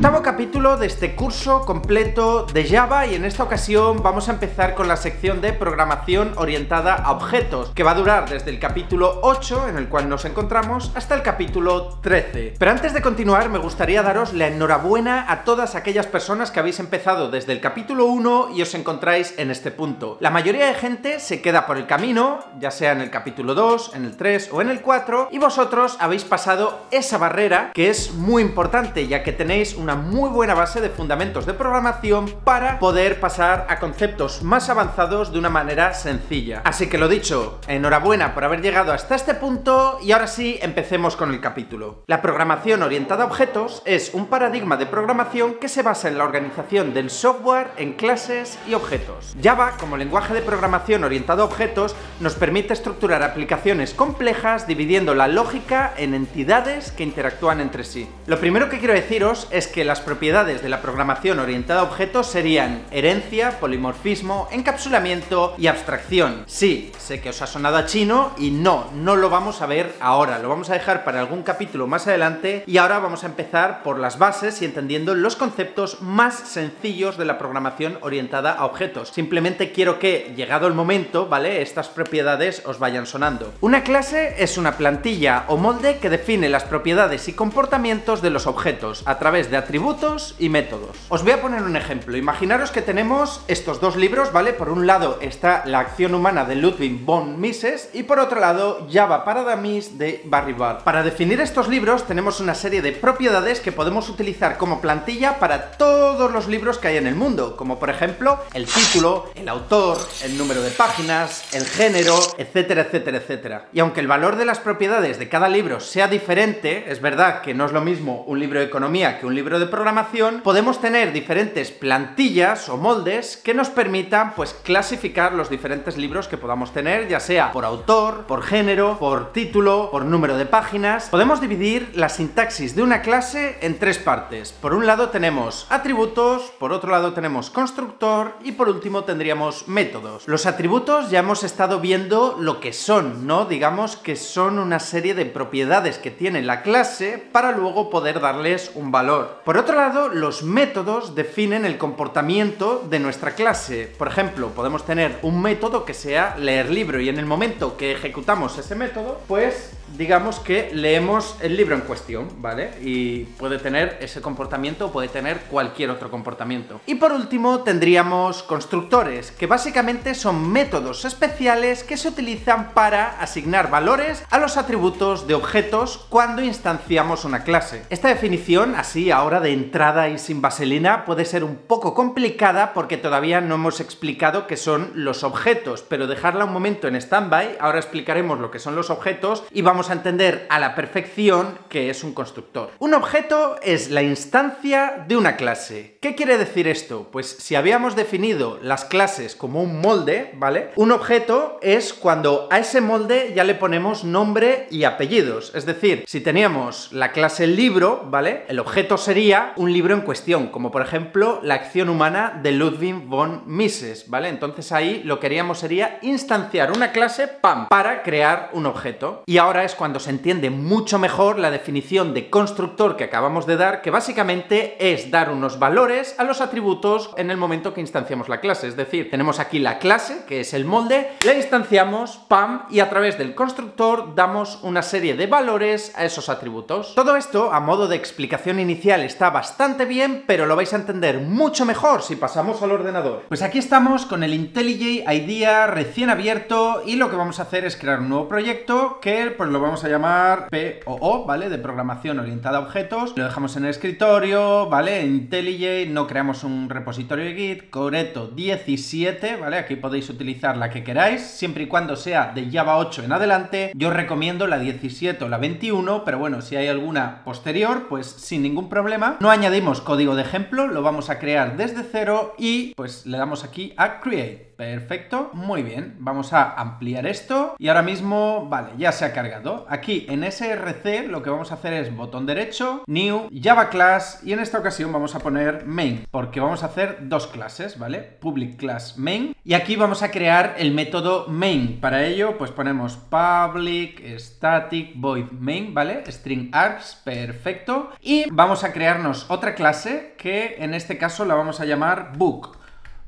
Octavo capítulo de este curso completo de Java y en esta ocasión vamos a empezar con la sección de programación orientada a objetos, que va a durar desde el capítulo 8, en el cual nos encontramos, hasta el capítulo 13. Pero antes de continuar, me gustaría daros la enhorabuena a todas aquellas personas que habéis empezado desde el capítulo 1 y os encontráis en este punto. La mayoría de gente se queda por el camino, ya sea en el capítulo 2, en el 3 o en el 4, y vosotros habéis pasado esa barrera que es muy importante, ya que tenéis una muy buena base de fundamentos de programación para poder pasar a conceptos más avanzados de una manera sencilla. Así que lo dicho, enhorabuena por haber llegado hasta este punto y ahora sí empecemos con el capítulo. La programación orientada a objetos es un paradigma de programación que se basa en la organización del software en clases y objetos. Java, como lenguaje de programación orientado a objetos, nos permite estructurar aplicaciones complejas dividiendo la lógica en entidades que interactúan entre sí. Lo primero que quiero deciros es que las propiedades de la programación orientada a objetos serían herencia, polimorfismo, encapsulamiento y abstracción. Sí, sé que os ha sonado a chino y no, no lo vamos a ver ahora, lo vamos a dejar para algún capítulo más adelante y ahora vamos a empezar por las bases y entendiendo los conceptos más sencillos de la programación orientada a objetos. Simplemente quiero que, llegado el momento, ¿vale? Estas propiedades os vayan sonando. Una clase es una plantilla o molde que define las propiedades y comportamientos de los objetos a través de atributos y métodos. Os voy a poner un ejemplo. Imaginaros que tenemos estos dos libros, ¿vale? Por un lado está La acción humana de Ludwig von Mises y por otro lado Java para Dummies de Barry Ball. Para definir estos libros tenemos una serie de propiedades que podemos utilizar como plantilla para todos los libros que hay en el mundo, como por ejemplo el título, el autor, el número de páginas, el género, etcétera, etcétera, etcétera. Y aunque el valor de las propiedades de cada libro sea diferente, es verdad que no es lo mismo un libro de economía que un libro de programación, podemos tener diferentes plantillas o moldes que nos permitan pues clasificar los diferentes libros que podamos tener, ya sea por autor, por género, por título, por número de páginas. Podemos dividir la sintaxis de una clase en tres partes. Por un lado tenemos atributos, por otro lado tenemos constructor y por último tendríamos métodos. Los atributos ya hemos estado viendo lo que son, ¿no? Digamos que son una serie de propiedades que tiene la clase para luego poder darles un valor. Por otro lado, los métodos definen el comportamiento de nuestra clase. Por ejemplo, podemos tener un método que sea leer libro y en el momento que ejecutamos ese método, pues digamos que leemos el libro en cuestión, ¿vale? Y puede tener ese comportamiento, puede tener cualquier otro comportamiento. Y por último tendríamos constructores, que básicamente son métodos especiales que se utilizan para asignar valores a los atributos de objetos cuando instanciamos una clase. Esta definición, así ahora de entrada y sin vaselina, puede ser un poco complicada porque todavía no hemos explicado qué son los objetos, pero dejarla un momento en stand-by, ahora explicaremos lo que son los objetos y vamos a entender a la perfección que es un constructor. Un objeto es la instancia de una clase. ¿Qué quiere decir esto? Pues si habíamos definido las clases como un molde, ¿vale? Un objeto es cuando a ese molde ya le ponemos nombre y apellidos. Es decir, si teníamos la clase libro, ¿vale? El objeto sería un libro en cuestión, como por ejemplo la acción humana de Ludwig von Mises, ¿vale? Entonces ahí lo que haríamos sería instanciar una clase, para crear un objeto. Y ahora cuando se entiende mucho mejor la definición de constructor que acabamos de dar, que básicamente es dar unos valores a los atributos en el momento que instanciamos la clase. Es decir, tenemos aquí la clase, que es el molde, la instanciamos, pam, y a través del constructor damos una serie de valores a esos atributos. Todo esto, a modo de explicación inicial, está bastante bien, pero lo vais a entender mucho mejor si pasamos al ordenador. Pues aquí estamos con el IntelliJ IDEA recién abierto y lo que vamos a hacer es crear un nuevo proyecto que pues lo vamos a llamar POO, ¿vale? De programación orientada a objetos. Lo dejamos en el escritorio, ¿vale? En IntelliJ no creamos un repositorio de Git, Coreto 17, ¿vale? Aquí podéis utilizar la que queráis, siempre y cuando sea de Java 8 en adelante. Yo recomiendo la 17 o la 21, pero bueno, si hay alguna posterior, pues sin ningún problema. No añadimos código de ejemplo, lo vamos a crear desde cero y pues le damos aquí a Create. Perfecto, muy bien. Vamos a ampliar esto y ahora mismo, vale, ya se ha cargado. Aquí en src lo que vamos a hacer es botón derecho, new, java class y en esta ocasión vamos a poner main porque vamos a hacer dos clases, ¿vale? Public class main y aquí vamos a crear el método main. Para ello pues ponemos public static void main, ¿vale? String args, perfecto. Y vamos a crearnos otra clase que en este caso la vamos a llamar book.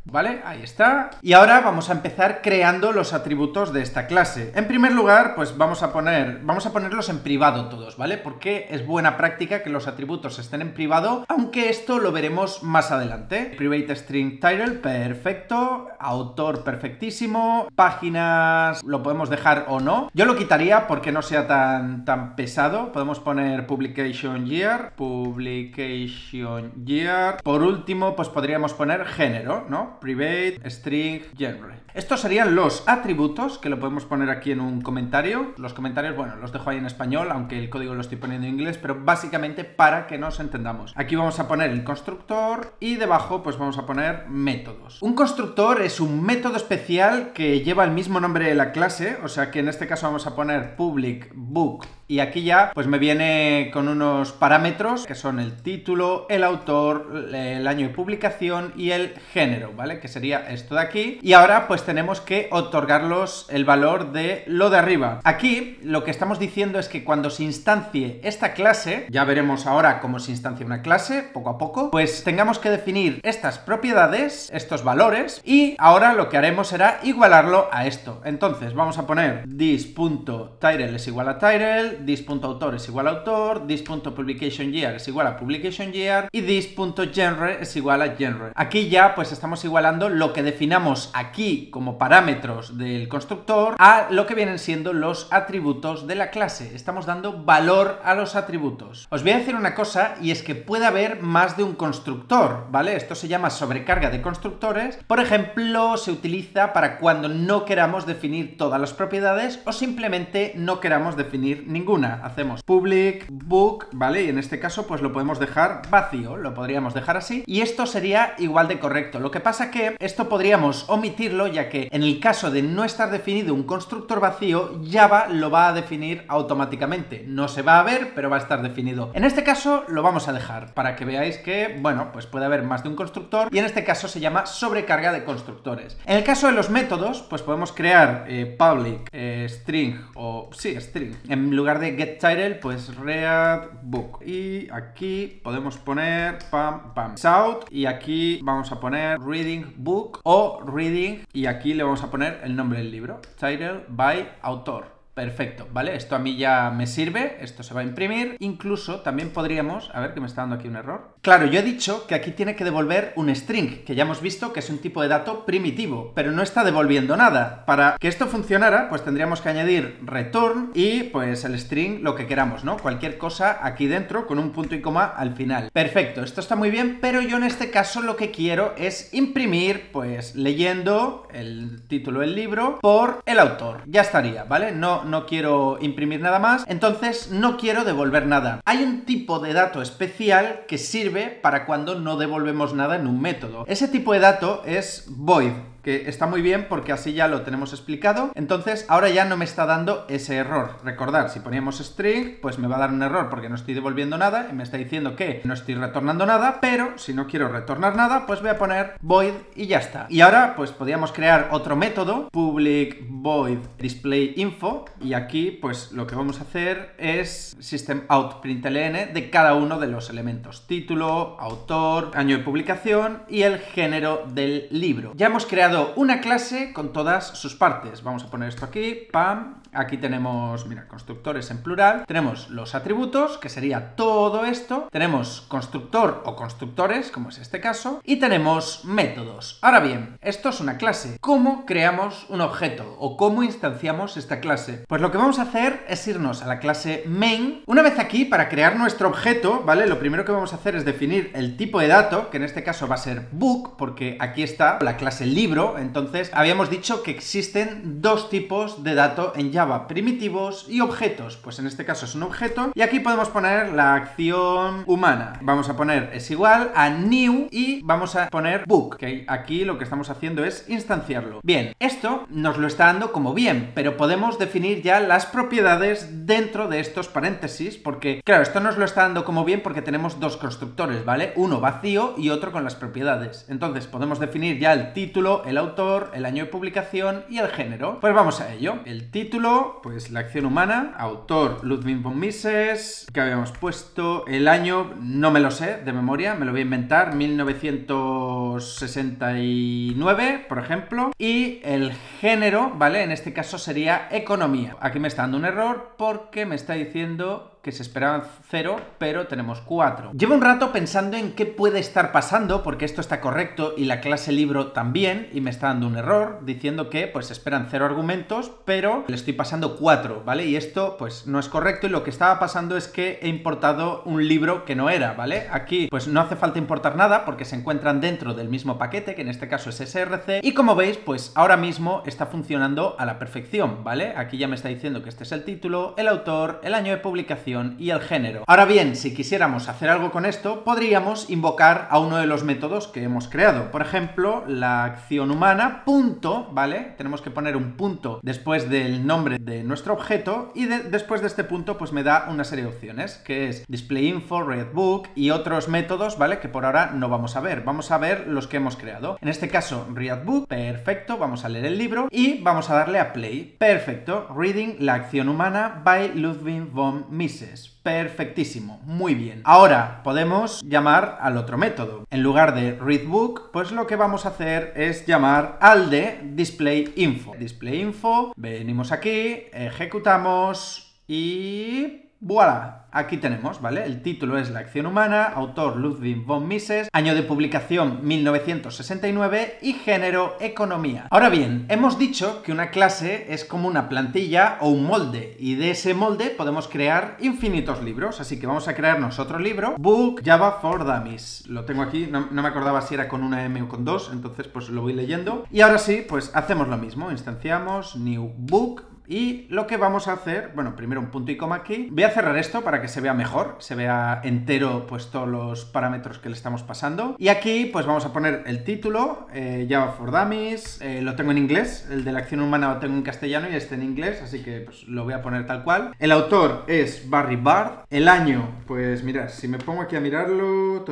¿Vale? Ahí está. Y ahora vamos a empezar creando los atributos de esta clase. En primer lugar, pues vamos a poner, vamos a ponerlos en privado todos, ¿vale? Porque es buena práctica que los atributos estén en privado, aunque esto lo veremos más adelante. Private string title, perfecto. Autor, perfectísimo. Páginas, lo podemos dejar o no. Yo lo quitaría porque no sea tan, tan pesado. Podemos poner publication year, publication year. Por último, pues podríamos poner género, ¿no? Private, string, genre. Estos serían los atributos que lo podemos poner aquí en un comentario. Los comentarios, bueno, los dejo ahí en español, aunque el código lo estoy poniendo en inglés, pero básicamente para que nos entendamos. Aquí vamos a poner el constructor y debajo pues vamos a poner métodos. Un constructor es un método especial que lleva el mismo nombre de la clase, o sea que en este caso vamos a poner public book y aquí ya pues me viene con unos parámetros que son el título, el autor, el año de publicación y el género, ¿vale? Que sería esto de aquí. Y ahora pues tenemos que otorgarlos el valor de lo de arriba. Aquí lo que estamos diciendo es que cuando se instancie esta clase, ya veremos ahora cómo se instancia una clase, poco a poco, pues tengamos que definir estas propiedades, estos valores, y ahora lo que haremos será igualarlo a esto. Entonces vamos a poner this.title es igual a title, this.autor es igual a autor, this.publication year es igual a publication year y this.genre es igual a genre. Aquí ya pues estamos igualando lo que definamos aquí como parámetros del constructor a lo que vienen siendo los atributos de la clase. Estamos dando valor a los atributos. Os voy a decir una cosa y es que puede haber más de un constructor, ¿vale? Esto se llama sobrecarga de constructores. Por ejemplo, se utiliza para cuando no queramos definir todas las propiedades o simplemente no queramos definir ninguna Hacemos public book, ¿vale? Y en este caso pues lo podemos dejar vacío, lo podríamos dejar así. Y esto sería igual de correcto. Lo que pasa que esto podríamos omitirlo ya que en el caso de no estar definido un constructor vacío, Java lo va a definir automáticamente. No se va a ver, pero va a estar definido. En este caso lo vamos a dejar para que veáis que, bueno, pues puede haber más de un constructor y en este caso se llama sobrecarga de constructores. En el caso de los métodos, pues podemos crear eh, public, eh, string o sí, string, en lugar de de getTitle, pues read book. Y aquí podemos poner pam, pam, shout. Y aquí vamos a poner reading book o reading. Y aquí le vamos a poner el nombre del libro. Title by autor. Perfecto, ¿vale? Esto a mí ya me sirve, esto se va a imprimir. Incluso también podríamos... A ver que me está dando aquí un error. Claro, yo he dicho que aquí tiene que devolver un string, que ya hemos visto que es un tipo de dato primitivo, pero no está devolviendo nada. Para que esto funcionara, pues tendríamos que añadir return y pues el string lo que queramos, ¿no? Cualquier cosa aquí dentro con un punto y coma al final. Perfecto, esto está muy bien, pero yo en este caso lo que quiero es imprimir, pues leyendo el título del libro por el autor. Ya estaría, ¿vale? No no, quiero imprimir nada más, entonces no quiero devolver nada. Hay un tipo de dato especial que sirve para cuando no devolvemos nada en un método. Ese tipo de dato es void que está muy bien porque así ya lo tenemos explicado. Entonces, ahora ya no me está dando ese error. Recordar, si poníamos string, pues me va a dar un error porque no estoy devolviendo nada y me está diciendo que no estoy retornando nada, pero si no quiero retornar nada, pues voy a poner void y ya está. Y ahora, pues podríamos crear otro método, public void display info, y aquí, pues lo que vamos a hacer es system out println de cada uno de los elementos, título, autor, año de publicación y el género del libro. Ya hemos creado una clase con todas sus partes. Vamos a poner esto aquí, pam, Aquí tenemos, mira, constructores en plural. Tenemos los atributos, que sería todo esto. Tenemos constructor o constructores, como es este caso. Y tenemos métodos. Ahora bien, esto es una clase. ¿Cómo creamos un objeto? ¿O cómo instanciamos esta clase? Pues lo que vamos a hacer es irnos a la clase main. Una vez aquí, para crear nuestro objeto, ¿vale? Lo primero que vamos a hacer es definir el tipo de dato, que en este caso va a ser book, porque aquí está la clase libro entonces habíamos dicho que existen dos tipos de dato en Java, primitivos y objetos. Pues en este caso es un objeto y aquí podemos poner la acción humana. Vamos a poner es igual a new y vamos a poner book, que aquí lo que estamos haciendo es instanciarlo. Bien, esto nos lo está dando como bien, pero podemos definir ya las propiedades dentro de estos paréntesis, porque claro, esto nos lo está dando como bien porque tenemos dos constructores, ¿vale? Uno vacío y otro con las propiedades. Entonces podemos definir ya el título, el autor, el año de publicación y el género. Pues vamos a ello. El título, pues la acción humana, autor Ludwig von Mises, que habíamos puesto, el año, no me lo sé de memoria, me lo voy a inventar, 1969, por ejemplo, y el género, ¿vale? En este caso sería economía. Aquí me está dando un error porque me está diciendo que se esperaban cero, pero tenemos cuatro. Llevo un rato pensando en qué puede estar pasando, porque esto está correcto y la clase libro también, y me está dando un error, diciendo que pues esperan cero argumentos, pero le estoy pasando cuatro, ¿vale? Y esto pues no es correcto y lo que estaba pasando es que he importado un libro que no era, ¿vale? Aquí pues no hace falta importar nada porque se encuentran dentro del mismo paquete, que en este caso es SRC, y como veis pues ahora mismo está funcionando a la perfección, ¿vale? Aquí ya me está diciendo que este es el título, el autor, el año de publicación, y el género. Ahora bien, si quisiéramos hacer algo con esto, podríamos invocar a uno de los métodos que hemos creado. Por ejemplo, la acción humana, punto, ¿vale? Tenemos que poner un punto después del nombre de nuestro objeto y después de este punto pues me da una serie de opciones, que es display info, readbook y otros métodos, ¿vale? Que por ahora no vamos a ver. Vamos a ver los que hemos creado. En este caso, readbook, perfecto, vamos a leer el libro y vamos a darle a play. Perfecto, reading la acción humana by Ludwig von Mises. Perfectísimo, muy bien. Ahora podemos llamar al otro método. En lugar de readbook, pues lo que vamos a hacer es llamar al de displayInfo. DisplayInfo, venimos aquí, ejecutamos y... ¡Voilà! Aquí tenemos, ¿vale? El título es La acción humana, autor Ludwig von Mises, año de publicación 1969 y género economía. Ahora bien, hemos dicho que una clase es como una plantilla o un molde y de ese molde podemos crear infinitos libros, así que vamos a crearnos otro libro, Book Java for Dummies. Lo tengo aquí, no, no me acordaba si era con una M o con dos, entonces pues lo voy leyendo. Y ahora sí, pues hacemos lo mismo, instanciamos New Book, y lo que vamos a hacer, bueno, primero un punto y coma aquí. Voy a cerrar esto para que se vea mejor, se vea entero pues todos los parámetros que le estamos pasando. Y aquí pues vamos a poner el título, eh, Java for Dummies, eh, lo tengo en inglés, el de la acción humana lo tengo en castellano y este en inglés, así que pues lo voy a poner tal cual. El autor es Barry Bard, el año, pues mirad, si me pongo aquí a mirarlo,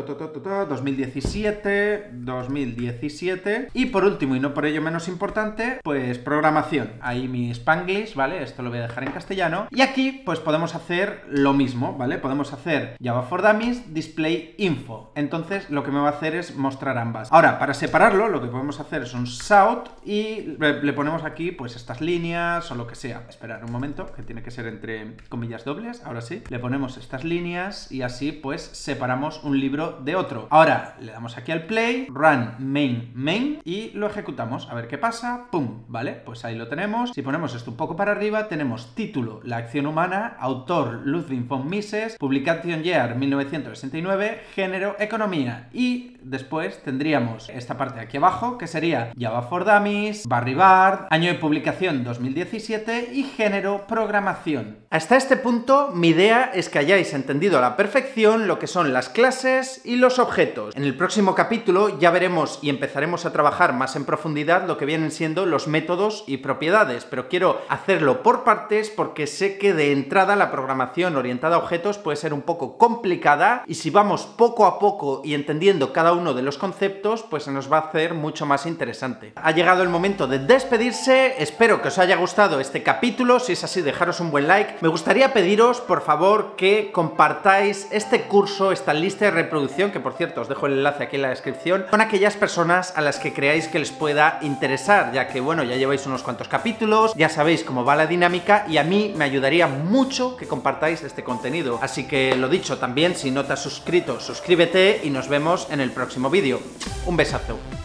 2017, 2017. Y por último, y no por ello menos importante, pues programación. Ahí mi Spanglish ¿vale? Esto lo voy a dejar en castellano. Y aquí, pues podemos hacer lo mismo, ¿vale? Podemos hacer Java for Dummies, Display Info. Entonces, lo que me va a hacer es mostrar ambas. Ahora, para separarlo, lo que podemos hacer es un shout y le ponemos aquí, pues, estas líneas o lo que sea. Esperar un momento, que tiene que ser entre comillas dobles. Ahora sí. Le ponemos estas líneas y así, pues, separamos un libro de otro. Ahora, le damos aquí al play, run main main y lo ejecutamos. A ver qué pasa. ¡Pum! ¿Vale? Pues ahí lo tenemos. Si ponemos esto un poco para arriba tenemos título La acción humana, autor Ludwig von Mises, publicación year 1969, género economía. Y después tendríamos esta parte de aquí abajo que sería Java for Dummies, Barry Bard, año de publicación 2017 y género programación. Hasta este punto mi idea es que hayáis entendido a la perfección lo que son las clases y los objetos. En el próximo capítulo ya veremos y empezaremos a trabajar más en profundidad lo que vienen siendo los métodos y propiedades, pero quiero hacerlo por partes porque sé que de entrada la programación orientada a objetos puede ser un poco complicada y si vamos poco a poco y entendiendo cada uno de los conceptos, pues se nos va a hacer mucho más interesante. Ha llegado el momento de despedirse, espero que os haya gustado este capítulo, si es así dejaros un buen like. Me gustaría pediros, por favor, que compartáis este curso, esta lista de reproducción, que por cierto os dejo el enlace aquí en la descripción, con aquellas personas a las que creáis que les pueda interesar, ya que bueno, ya lleváis unos cuantos capítulos, ya sabéis cómo va la dinámica y a mí me ayudaría mucho que compartáis este contenido. Así que lo dicho, también si no te has suscrito, suscríbete y nos vemos en el próximo vídeo. Un besazo.